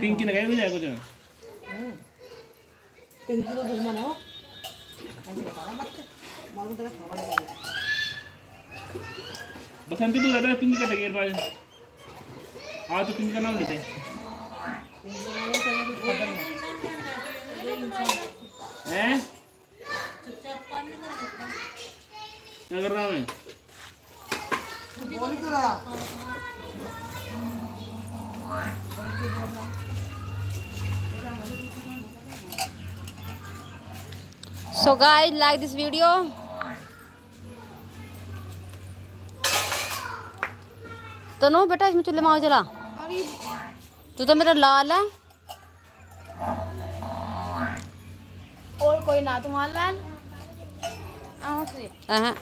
पिंकी कहा भी जाए कुछ पिंकी तो दुश्मन हो ऐसे बताना मत मालूम तेरा खबर लगा बसंती तो ज़्यादा पिंकी का टकेर पाए आज तो पिंकी का नाम लेते हैं। क्या कर रहा मैं बोल So guys, like this video. तनु बेटा इसमें चूल्हे माओ चला तू तो मेरा लाल है। और कोई ना तुम्हारा लाल? हाँ, तुम्हारा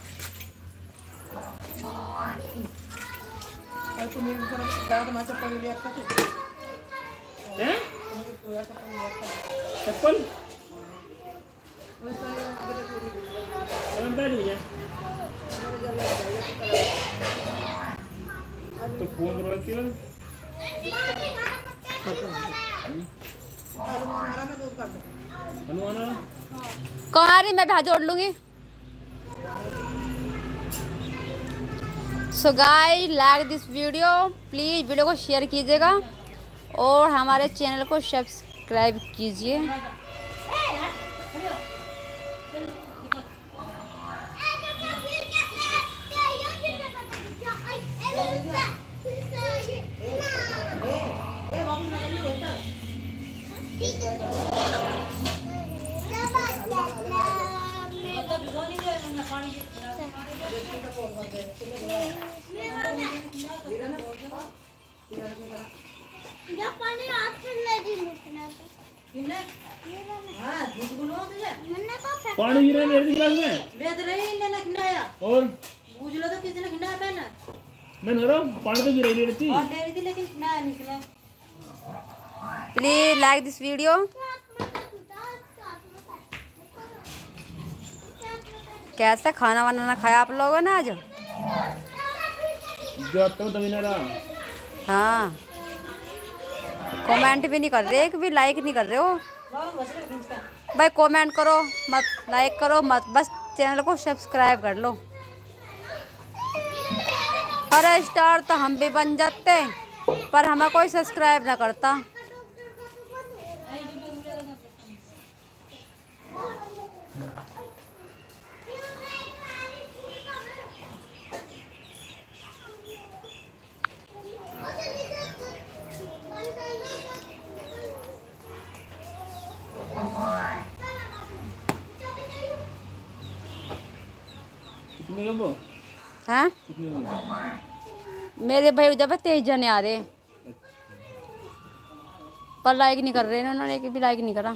चप्पल? तू तो फ़ोन कौन आ रही मैं भी हाथ जोड़ लूँगी। So guys like this video please video को शेयर कीजिएगा और हमारे चैनल को सब्सक्राइब कीजिए। पानी ले मुझने हाँ कहा पानी गिरा मेरे गिलास में। बेद रही ने ना खिलाया। और? पूछ लो तो किसी ने खिलाया पहना मैं कह रहा हूँ पानी तो गिरा ही नहीं रहती। और दे रही थी लेकिन खिलाया नहीं खिलाया। प्लीज़ लाइक दिस वीडियो कैसा खाना वाना ना खाया आप लोगों ने आज? रहा। हाँ। कमेंट भी नहीं कर रहे एक भी लाइक नहीं कर रहे हो। भाई कमेंट करो मत लाइक करो मत बस चैनल को सब्सक्राइब कर लो। अरे स्टार तो हम भी बन जाते पर हमें कोई सब्सक्राइब ना करता। हैं? मेरे भाई जब तेईस जने आ रहे। पर लाइक नहीं कर रहे हैं उन्होंने एक भी लाइक नहीं करा।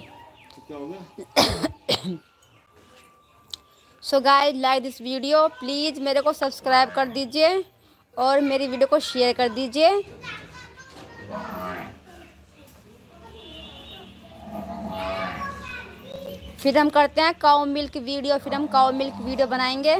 So guys like this video please मेरे को सब्सक्राइब कर दीजिए और मेरी वीडियो को शेयर कर दीजिए। फिर हम करते हैं काउ मिल्क वीडियो फिर हम काउ मिल्क वीडियो बनाएँगे।